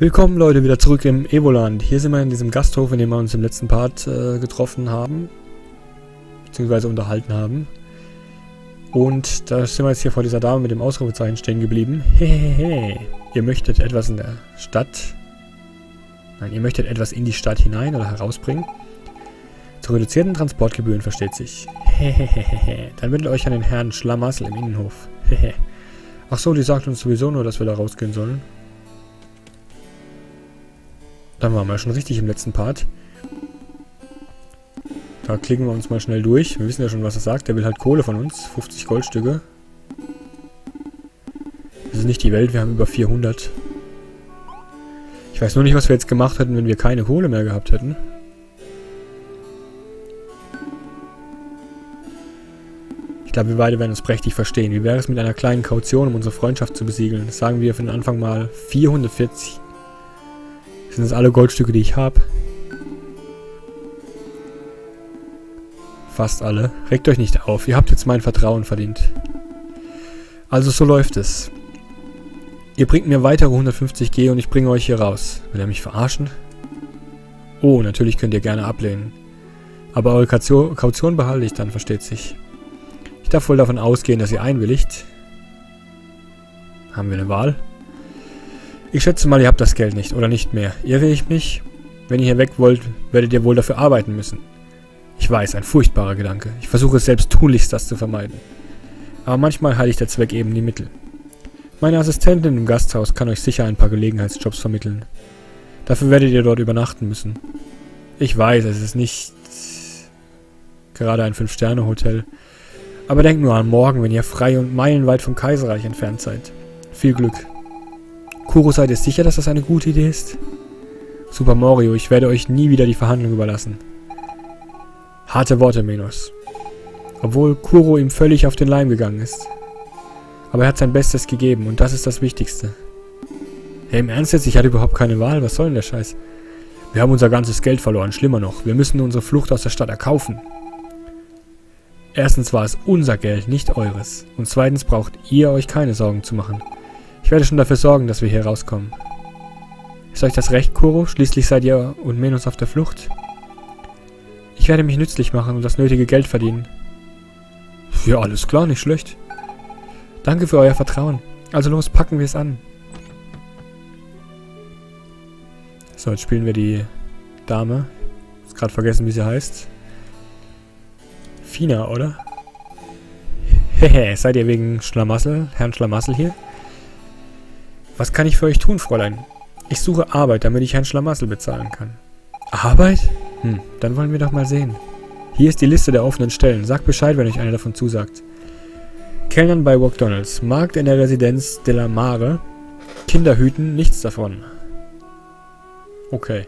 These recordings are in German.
Willkommen Leute, wieder zurück im Evoland. Hier sind wir in diesem Gasthof, in dem wir uns im letzten Part äh, getroffen haben. Beziehungsweise unterhalten haben. Und da sind wir jetzt hier vor dieser Dame mit dem Ausrufezeichen stehen geblieben. Hehehe. Ihr möchtet etwas in der Stadt... Nein, ihr möchtet etwas in die Stadt hinein oder herausbringen. Zu reduzierten Transportgebühren versteht sich. Hehehehe. Dann wendet euch an den Herrn Schlamassel im Innenhof. Hehe. Ach so, die sagt uns sowieso nur, dass wir da rausgehen sollen. Dann waren wir schon richtig im letzten Part. Da klicken wir uns mal schnell durch. Wir wissen ja schon, was er sagt. Der will halt Kohle von uns. 50 Goldstücke. Das ist nicht die Welt. Wir haben über 400. Ich weiß nur nicht, was wir jetzt gemacht hätten, wenn wir keine Kohle mehr gehabt hätten. Ich glaube, wir beide werden uns prächtig verstehen. Wie wäre es mit einer kleinen Kaution, um unsere Freundschaft zu besiegeln? Das sagen wir für den Anfang mal 440 sind das alle Goldstücke, die ich habe? Fast alle. Regt euch nicht auf. Ihr habt jetzt mein Vertrauen verdient. Also so läuft es. Ihr bringt mir weitere 150G und ich bringe euch hier raus. Will er mich verarschen? Oh, natürlich könnt ihr gerne ablehnen. Aber eure Kaution behalte ich dann, versteht sich. Ich darf wohl davon ausgehen, dass ihr einwilligt. Haben wir eine Wahl? Ich schätze mal, ihr habt das Geld nicht, oder nicht mehr. Irre ich mich? Wenn ihr hier weg wollt, werdet ihr wohl dafür arbeiten müssen. Ich weiß, ein furchtbarer Gedanke. Ich versuche es selbst tunlichst, das zu vermeiden. Aber manchmal heiligt der Zweck eben die Mittel. Meine Assistentin im Gasthaus kann euch sicher ein paar Gelegenheitsjobs vermitteln. Dafür werdet ihr dort übernachten müssen. Ich weiß, es ist nicht gerade ein Fünf-Sterne-Hotel. Aber denkt nur an morgen, wenn ihr frei und meilenweit vom Kaiserreich entfernt seid. Viel Glück. Kuro, seid ihr sicher, dass das eine gute Idee ist? Super Mario, ich werde euch nie wieder die Verhandlung überlassen. Harte Worte, Menos. Obwohl Kuro ihm völlig auf den Leim gegangen ist. Aber er hat sein Bestes gegeben und das ist das Wichtigste. Hey, im Ernst jetzt? Ich hatte überhaupt keine Wahl. Was soll denn der Scheiß? Wir haben unser ganzes Geld verloren. Schlimmer noch, wir müssen unsere Flucht aus der Stadt erkaufen. Erstens war es unser Geld, nicht eures. Und zweitens braucht ihr euch keine Sorgen zu machen. Ich werde schon dafür sorgen, dass wir hier rauskommen. Ist euch das recht, Kuro? Schließlich seid ihr und Menos auf der Flucht. Ich werde mich nützlich machen und das nötige Geld verdienen. Ja, alles klar, nicht schlecht. Danke für euer Vertrauen. Also los, packen wir es an. So, jetzt spielen wir die Dame. Ich gerade vergessen, wie sie heißt. Fina, oder? Hehe, seid ihr wegen Schlamassel, Herrn Schlamassel hier? Was kann ich für euch tun, Fräulein? Ich suche Arbeit, damit ich Herrn Schlamassel bezahlen kann. Arbeit? Hm, dann wollen wir doch mal sehen. Hier ist die Liste der offenen Stellen. Sagt Bescheid, wenn euch eine davon zusagt. Kellnern bei McDonalds. Markt in der Residenz de la Mare. Kinderhüten, nichts davon. Okay.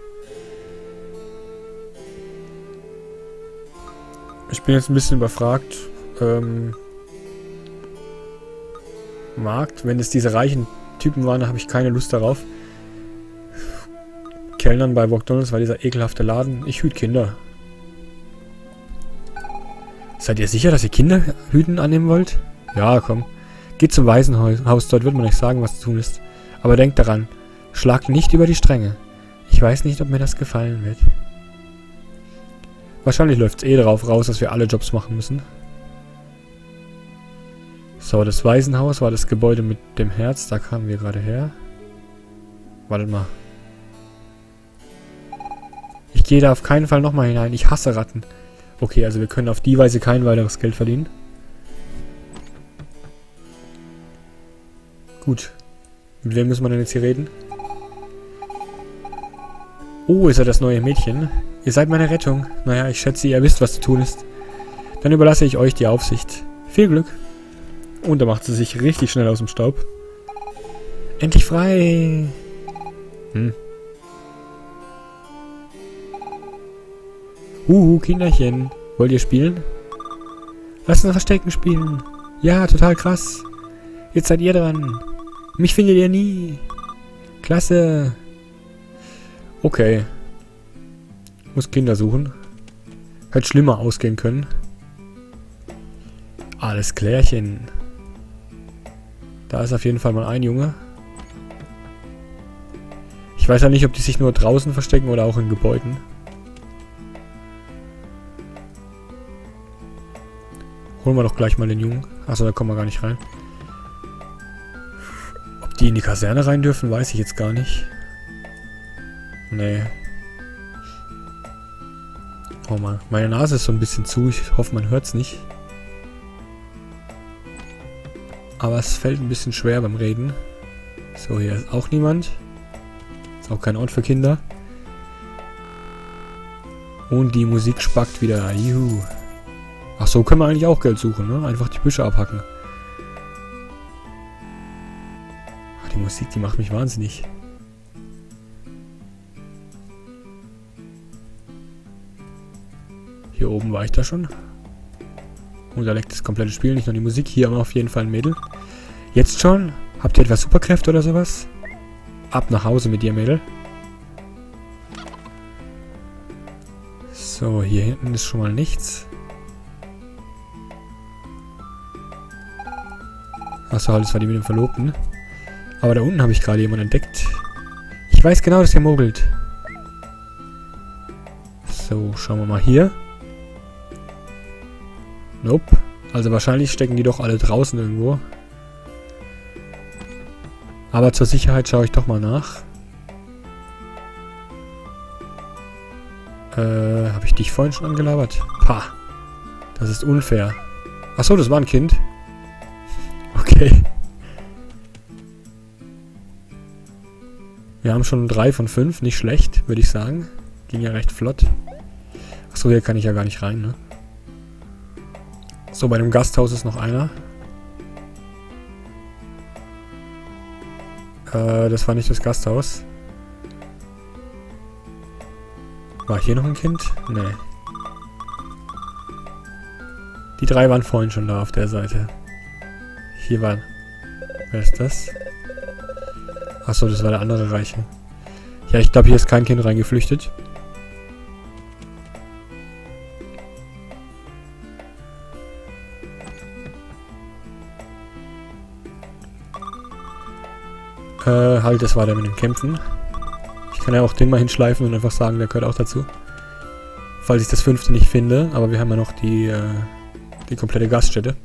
Ich bin jetzt ein bisschen überfragt. Ähm, Markt, wenn es diese reichen Typen waren, da habe ich keine Lust darauf. Kellnern bei McDonalds war dieser ekelhafte Laden. Ich hüte Kinder. Seid ihr sicher, dass ihr Kinder hüten annehmen wollt? Ja, komm. Geht zum Waisenhaus, dort wird man euch sagen, was zu tun ist. Aber denkt daran, schlagt nicht über die Stränge. Ich weiß nicht, ob mir das gefallen wird. Wahrscheinlich läuft es eh darauf raus, dass wir alle Jobs machen müssen. So, das Waisenhaus war das Gebäude mit dem Herz. Da kamen wir gerade her. Wartet mal. Ich gehe da auf keinen Fall nochmal hinein. Ich hasse Ratten. Okay, also wir können auf die Weise kein weiteres Geld verdienen. Gut. Mit wem müssen wir denn jetzt hier reden? Oh, ist er das neue Mädchen? Ihr seid meine Rettung. Naja, ich schätze, ihr wisst, was zu tun ist. Dann überlasse ich euch die Aufsicht. Viel Glück. Und da macht sie sich richtig schnell aus dem Staub. Endlich frei! Hm. Huhu, Kinderchen. Wollt ihr spielen? Lass uns Verstecken spielen. Ja, total krass. Jetzt seid ihr dran. Mich findet ihr nie. Klasse. Okay. Muss Kinder suchen. Hätte schlimmer ausgehen können. Alles klärchen. Da ist auf jeden Fall mal ein Junge. weiß ja nicht, ob die sich nur draußen verstecken oder auch in Gebäuden. Holen wir doch gleich mal den Jungen. Achso, da kommen wir gar nicht rein. Ob die in die Kaserne rein dürfen, weiß ich jetzt gar nicht. Nee. Oh Mann, meine Nase ist so ein bisschen zu. Ich hoffe, man hört es nicht. Aber es fällt ein bisschen schwer beim Reden. So, hier ist auch niemand. Ist auch kein Ort für Kinder. Und die Musik spackt wieder. Juhu. Ach so, können wir eigentlich auch Geld suchen, ne? Einfach die Büsche abhacken. Ach, die Musik, die macht mich wahnsinnig. Hier oben war ich da schon. Und da leckt das komplette Spiel, nicht nur die Musik. Hier haben wir auf jeden Fall ein Mädel. Jetzt schon? Habt ihr etwas Superkräfte oder sowas? Ab nach Hause mit dir, Mädel. So, hier hinten ist schon mal nichts. Achso, das war die mit dem Verlobten. Aber da unten habe ich gerade jemanden entdeckt. Ich weiß genau, dass der mogelt. So, schauen wir mal hier. Nope. Also wahrscheinlich stecken die doch alle draußen irgendwo. Aber zur Sicherheit schaue ich doch mal nach. Äh, habe ich dich vorhin schon angelabert? Pah. Das ist unfair. Achso, das war ein Kind. Okay. Wir haben schon drei von fünf, nicht schlecht, würde ich sagen. Ging ja recht flott. Achso, hier kann ich ja gar nicht rein, ne? So, bei dem Gasthaus ist noch einer. Äh, das war nicht das Gasthaus. War hier noch ein Kind? Nee. Die drei waren vorhin schon da auf der Seite. Hier waren... Wer ist das? Achso, das war der andere Reiche. Ja, ich glaube, hier ist kein Kind reingeflüchtet. Äh, halt, das war der mit dem Kämpfen. Ich kann ja auch den mal hinschleifen und einfach sagen, der gehört auch dazu. Falls ich das fünfte nicht finde, aber wir haben ja noch die, äh, die komplette Gaststätte.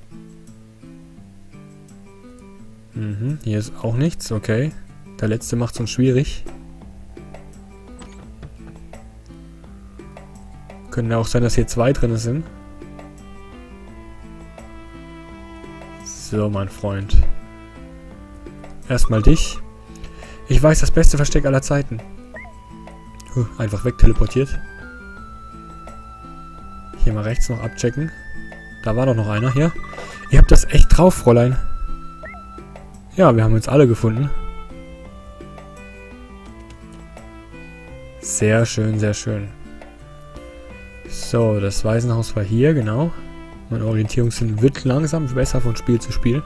Mhm, hier ist auch nichts, okay. Der letzte macht es uns schwierig. Könnte ja auch sein, dass hier zwei drin sind. So, mein Freund. Erstmal dich. Ich weiß, das beste Versteck aller Zeiten. Einfach wegteleportiert. Hier mal rechts noch abchecken. Da war doch noch einer hier. Ihr habt das echt drauf, Fräulein. Ja, wir haben uns alle gefunden. Sehr schön, sehr schön. So, das Waisenhaus war hier, genau. Mein Orientierungssinn wird langsam besser von Spiel zu Spiel.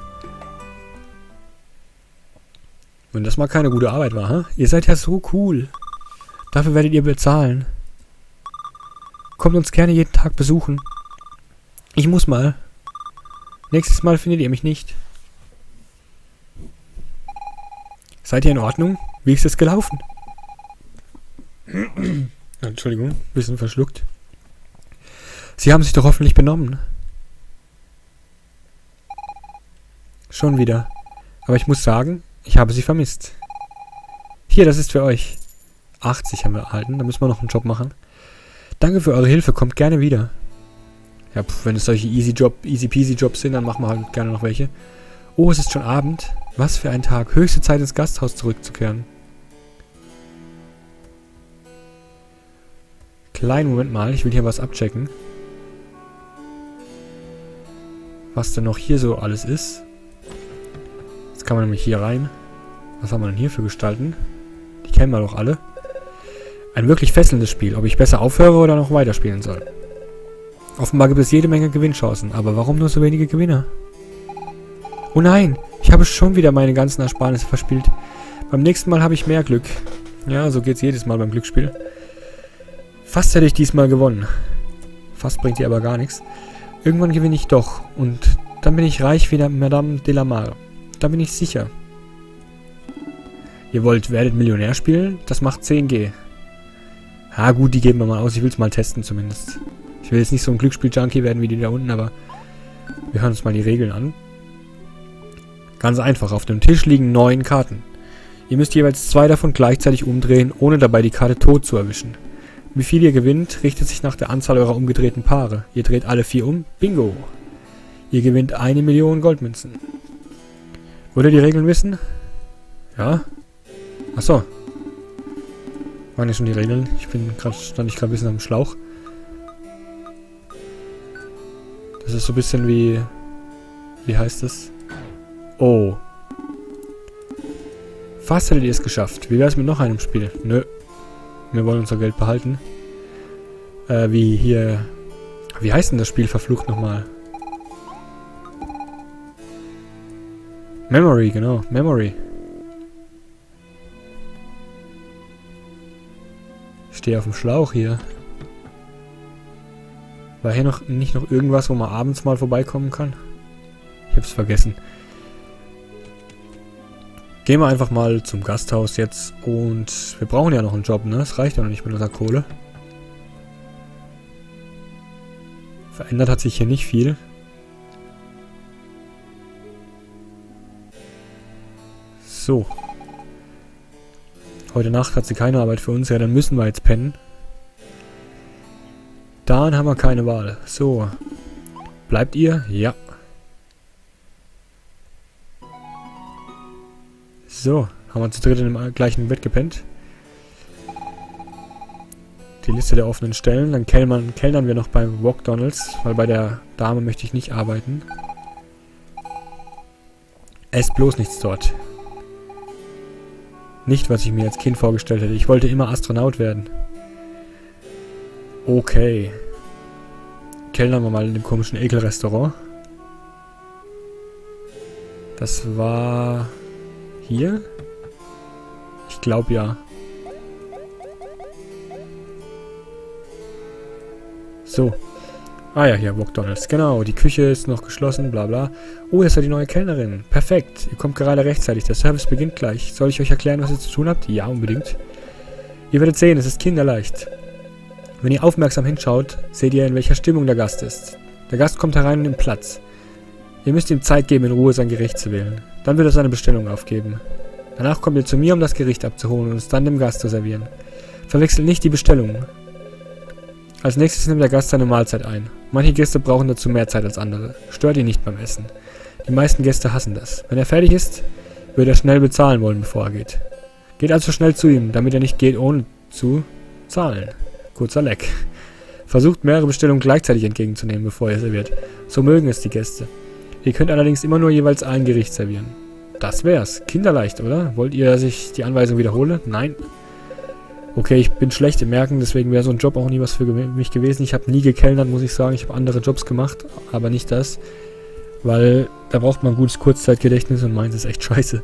Wenn das mal keine gute Arbeit war, hm? Ihr seid ja so cool. Dafür werdet ihr bezahlen. Kommt uns gerne jeden Tag besuchen. Ich muss mal. Nächstes Mal findet ihr mich nicht. Seid ihr in Ordnung? Wie ist es gelaufen? Entschuldigung, bisschen verschluckt. Sie haben sich doch hoffentlich benommen. Schon wieder. Aber ich muss sagen, ich habe sie vermisst. Hier, das ist für euch. 80 haben wir erhalten. Da müssen wir noch einen Job machen. Danke für eure Hilfe. Kommt gerne wieder. Ja, pf, wenn es solche easy Job, easy peasy Jobs sind, dann machen wir halt gerne noch welche. Oh, es ist schon Abend. Was für ein Tag. Höchste Zeit ins Gasthaus zurückzukehren. Kleinen Moment mal. Ich will hier was abchecken. Was denn noch hier so alles ist. Jetzt kann man nämlich hier rein. Was haben wir denn hier für Gestalten? Die kennen wir doch alle. Ein wirklich fesselndes Spiel. Ob ich besser aufhöre oder noch weiterspielen soll. Offenbar gibt es jede Menge Gewinnchancen. Aber warum nur so wenige Gewinner? Oh nein! Ich habe schon wieder meine ganzen Ersparnisse verspielt. Beim nächsten Mal habe ich mehr Glück. Ja, so geht es jedes Mal beim Glücksspiel. Fast hätte ich diesmal gewonnen. Fast bringt ihr aber gar nichts. Irgendwann gewinne ich doch. Und dann bin ich reich wie Madame de la Mare. Da bin ich sicher. Ihr wollt Werdet Millionär spielen? Das macht 10G. Ah gut, die geben wir mal aus. Ich will es mal testen zumindest. Ich will jetzt nicht so ein Glücksspiel-Junkie werden wie die da unten, aber wir hören uns mal die Regeln an. Ganz einfach, auf dem Tisch liegen neun Karten. Ihr müsst jeweils zwei davon gleichzeitig umdrehen, ohne dabei die Karte tot zu erwischen. Wie viel ihr gewinnt, richtet sich nach der Anzahl eurer umgedrehten Paare. Ihr dreht alle vier um. Bingo! Ihr gewinnt eine Million Goldmünzen. Wollt ihr die Regeln wissen? Ja? Achso. Waren ja schon die Regeln. Ich bin gerade, stand ich gerade ein bisschen am Schlauch. Das ist so ein bisschen wie... Wie heißt das? Oh. Fast hättet ihr es geschafft. Wie wäre es mit noch einem Spiel? Nö. Wir wollen unser Geld behalten. Äh, wie hier... Wie heißt denn das Spiel verflucht nochmal? Memory, genau. Memory. Stehe auf dem Schlauch hier. War hier noch nicht noch irgendwas, wo man abends mal vorbeikommen kann? Ich hab's vergessen. Gehen wir einfach mal zum Gasthaus jetzt und wir brauchen ja noch einen Job, ne? Das reicht ja noch nicht mit unserer Kohle. Verändert hat sich hier nicht viel. So. Heute Nacht hat sie keine Arbeit für uns. Ja, dann müssen wir jetzt pennen. Dann haben wir keine Wahl. So. Bleibt ihr? Ja. So. Haben wir zu dritt in dem gleichen Bett gepennt. Die Liste der offenen Stellen. Dann kellnern, kellnern wir noch beim McDonalds, weil bei der Dame möchte ich nicht arbeiten. Esst bloß nichts dort. Nicht, was ich mir als Kind vorgestellt hätte. Ich wollte immer Astronaut werden. Okay. Kellnern wir mal in dem komischen Ekelrestaurant. Das war... Hier? Ich glaube ja. So. Ah ja, hier, McDonalds. Genau, die Küche ist noch geschlossen, bla bla. Oh, ist ja die neue Kellnerin. Perfekt. Ihr kommt gerade rechtzeitig. Der Service beginnt gleich. Soll ich euch erklären, was ihr zu tun habt? Ja, unbedingt. Ihr werdet sehen, es ist kinderleicht. Wenn ihr aufmerksam hinschaut, seht ihr, in welcher Stimmung der Gast ist. Der Gast kommt herein und nimmt Platz. Ihr müsst ihm Zeit geben, in Ruhe sein Gericht zu wählen. Dann wird er seine Bestellung aufgeben. Danach kommt ihr zu mir, um das Gericht abzuholen und es dann dem Gast zu servieren. Verwechselt nicht die Bestellung. Als nächstes nimmt der Gast seine Mahlzeit ein. Manche Gäste brauchen dazu mehr Zeit als andere. Stört ihn nicht beim Essen. Die meisten Gäste hassen das. Wenn er fertig ist, wird er schnell bezahlen wollen, bevor er geht. Geht also schnell zu ihm, damit er nicht geht, ohne zu zahlen. Kurzer Leck. Versucht mehrere Bestellungen gleichzeitig entgegenzunehmen, bevor er serviert. So mögen es die Gäste. Ihr könnt allerdings immer nur jeweils ein Gericht servieren. Das wär's. Kinderleicht, oder? Wollt ihr, dass ich die Anweisung wiederhole? Nein. Okay, ich bin schlecht im Merken, deswegen wäre so ein Job auch nie was für mich gewesen. Ich habe nie gekellnert, muss ich sagen. Ich habe andere Jobs gemacht, aber nicht das. Weil da braucht man gutes Kurzzeitgedächtnis und meins ist echt scheiße.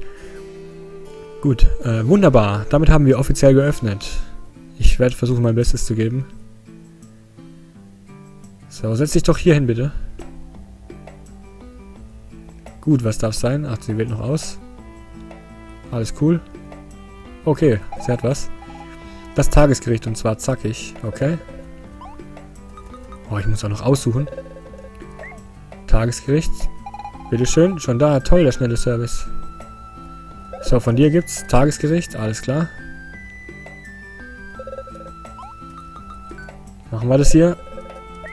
Gut, äh, wunderbar. Damit haben wir offiziell geöffnet. Ich werde versuchen, mein Bestes zu geben. So, setz dich doch hier hin, bitte. Gut, was darf sein? Ach, sie wählt noch aus. Alles cool. Okay, sie hat was. Das Tagesgericht und zwar zackig. Okay. Oh, ich muss auch noch aussuchen. Tagesgericht. Bitteschön. Schon da. Toll, der schnelle Service. So, von dir gibt's Tagesgericht. Alles klar. Machen wir das hier.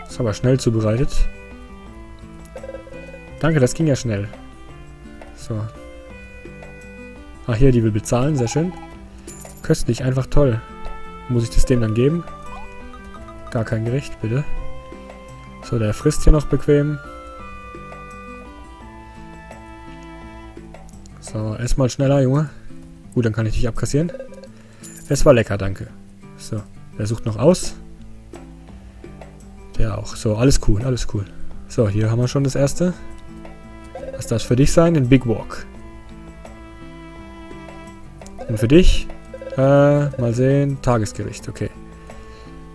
Ist aber schnell zubereitet. Danke, das ging ja schnell. So. Ah, hier, die will bezahlen. Sehr schön. Köstlich, einfach toll. Muss ich das dem dann geben? Gar kein Gericht, bitte. So, der frisst hier noch bequem. So, ess mal schneller, Junge. Gut, dann kann ich dich abkassieren. Es war lecker, danke. So, der sucht noch aus. Der auch. So, alles cool, alles cool. So, hier haben wir schon das erste. Was darf für dich sein? Den Big Walk. Und für dich? Äh, mal sehen. Tagesgericht, okay.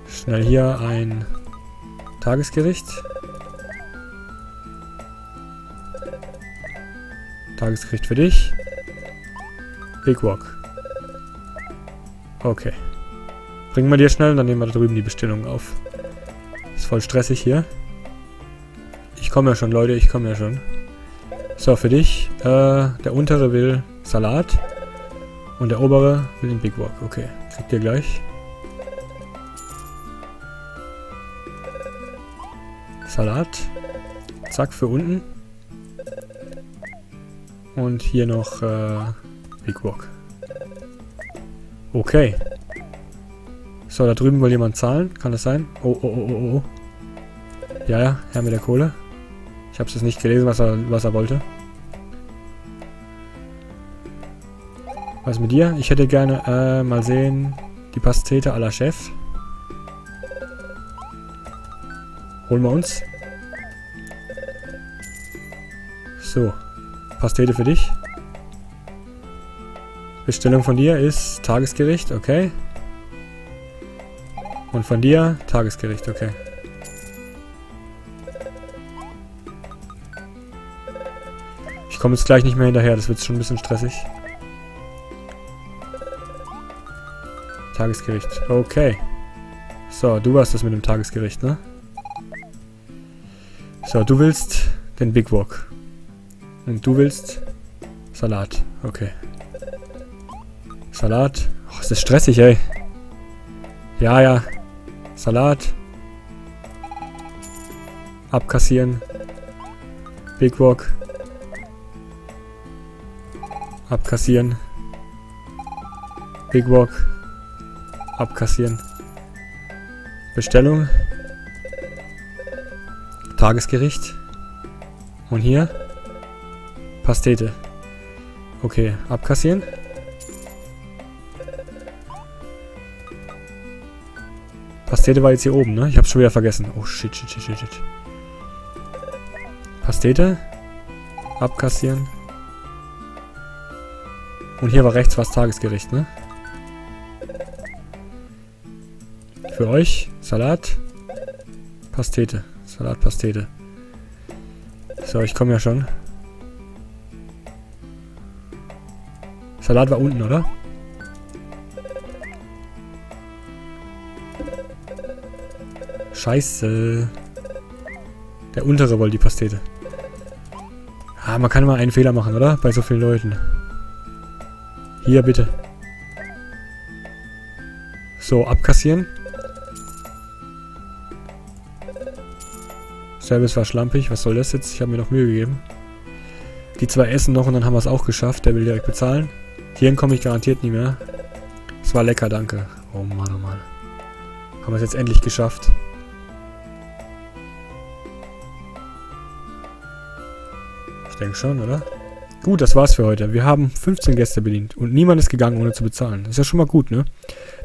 Schnell hier ein Tagesgericht. Tagesgericht für dich. Big Walk. Okay. Bringen wir dir schnell, dann nehmen wir da drüben die Bestellung auf. Ist voll stressig hier. Ich komme ja schon, Leute, ich komme ja schon. So, für dich. Äh, der untere will Salat. Und der obere will den Big Walk. Okay, kriegt ihr gleich. Salat. Zack, für unten. Und hier noch äh, Big Walk. Okay. So, da drüben will jemand zahlen. Kann das sein? Oh, oh, oh, oh, oh. Ja, ja, Herr mit der Kohle. Ich habe es jetzt nicht gelesen, was er, was er wollte. Was mit dir? Ich hätte gerne, äh, mal sehen, die Pastete à la Chef. Holen wir uns. So. Pastete für dich. Bestellung von dir ist Tagesgericht, okay. Und von dir Tagesgericht, okay. Ich komme jetzt gleich nicht mehr hinterher, das wird schon ein bisschen stressig. Tagesgericht, okay. So, du warst das mit dem Tagesgericht, ne? So, du willst den Big Wok. Und du willst Salat. Okay. Salat. Oh, ist das stressig, ey. Ja, ja. Salat. Abkassieren. Big Wok. Abkassieren. Big Wok. Abkassieren. Bestellung. Tagesgericht. Und hier Pastete. Okay, abkassieren. Pastete war jetzt hier oben, ne? Ich hab's schon wieder vergessen. Oh, shit, shit, shit, shit, shit. Pastete. Abkassieren. Und hier war rechts was Tagesgericht, ne? Für euch Salat. Pastete. Salatpastete. So, ich komme ja schon. Salat war unten, oder? Scheiße. Der untere wollte die Pastete. Ah, man kann immer einen Fehler machen, oder? Bei so vielen Leuten. Hier, bitte. So, abkassieren. Service war schlampig. Was soll das jetzt? Ich habe mir noch Mühe gegeben. Die zwei essen noch und dann haben wir es auch geschafft. Der will direkt bezahlen. Hierhin komme ich garantiert nie mehr. Es war lecker, danke. Oh Mann, oh Mann. Haben wir es jetzt endlich geschafft. Ich denke schon, oder? Gut, das war's für heute. Wir haben 15 Gäste bedient und niemand ist gegangen, ohne zu bezahlen. Das ist ja schon mal gut, ne?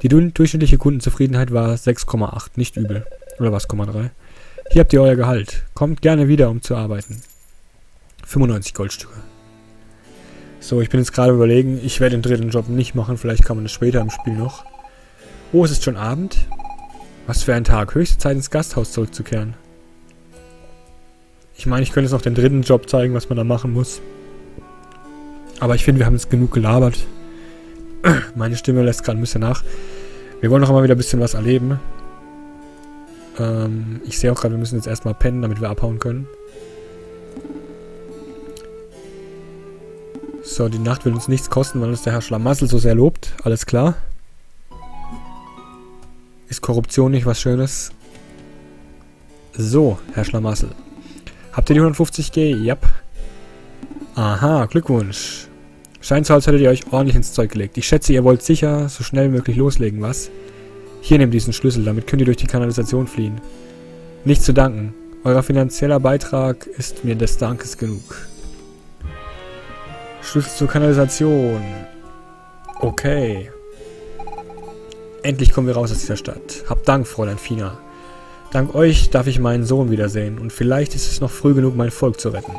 Die durchschnittliche Kundenzufriedenheit war 6,8, nicht übel. Oder was, 3? Hier habt ihr euer Gehalt. Kommt gerne wieder, um zu arbeiten. 95 Goldstücke. So, ich bin jetzt gerade überlegen, ich werde den dritten Job nicht machen. Vielleicht kann man das später im Spiel noch. Oh, es ist schon Abend. Was für ein Tag. Höchste Zeit ins Gasthaus zurückzukehren. Ich meine, ich könnte jetzt noch den dritten Job zeigen, was man da machen muss. Aber ich finde, wir haben jetzt genug gelabert. Meine Stimme lässt gerade ein bisschen nach. Wir wollen noch einmal wieder ein bisschen was erleben. Ähm, ich sehe auch gerade, wir müssen jetzt erstmal pennen, damit wir abhauen können. So, die Nacht will uns nichts kosten, weil uns der Herr Schlamassel so sehr lobt. Alles klar. Ist Korruption nicht was Schönes? So, Herr Schlamassel. Habt ihr die 150G? Yep. Aha, Glückwunsch. Scheint so, als hättet ihr euch ordentlich ins Zeug gelegt. Ich schätze, ihr wollt sicher so schnell wie möglich loslegen, was? Hier nehmt diesen Schlüssel, damit könnt ihr durch die Kanalisation fliehen. Nicht zu danken. Euer finanzieller Beitrag ist mir des Dankes genug. Schlüssel zur Kanalisation. Okay. Endlich kommen wir raus aus dieser Stadt. Habt Dank, Fräulein Fina. Dank euch darf ich meinen Sohn wiedersehen und vielleicht ist es noch früh genug, mein Volk zu retten.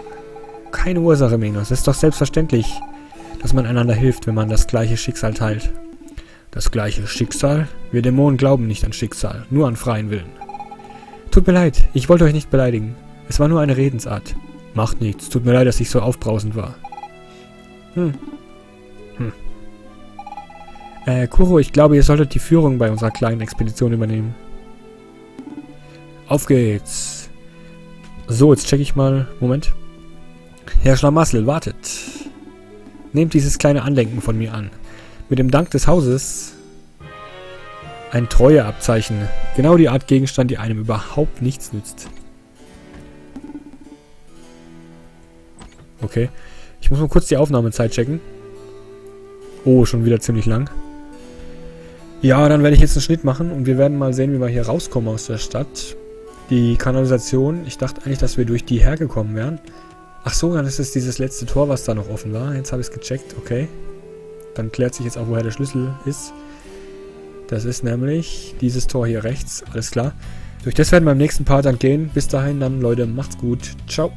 Keine Ursache, Minos. Es ist doch selbstverständlich, dass man einander hilft, wenn man das gleiche Schicksal teilt. Das gleiche Schicksal? Wir Dämonen glauben nicht an Schicksal, nur an freien Willen. Tut mir leid, ich wollte euch nicht beleidigen. Es war nur eine Redensart. Macht nichts, tut mir leid, dass ich so aufbrausend war. Hm. Hm. Äh, Kuro, ich glaube, ihr solltet die Führung bei unserer kleinen Expedition übernehmen. Auf geht's. So, jetzt check ich mal. Moment. Herr Schlamassel, wartet. Nehmt dieses kleine Andenken von mir an. Mit dem Dank des Hauses ein Treueabzeichen. Genau die Art Gegenstand, die einem überhaupt nichts nützt. Okay. Ich muss mal kurz die Aufnahmezeit checken. Oh, schon wieder ziemlich lang. Ja, dann werde ich jetzt einen Schnitt machen und wir werden mal sehen, wie wir hier rauskommen aus der Stadt. Die Kanalisation, ich dachte eigentlich, dass wir durch die hergekommen wären. Ach so, dann ist es dieses letzte Tor, was da noch offen war. Jetzt habe ich es gecheckt, okay. Dann klärt sich jetzt auch, woher der Schlüssel ist. Das ist nämlich dieses Tor hier rechts, alles klar. Durch das werden wir im nächsten Part dann gehen. Bis dahin dann, Leute, macht's gut. Ciao.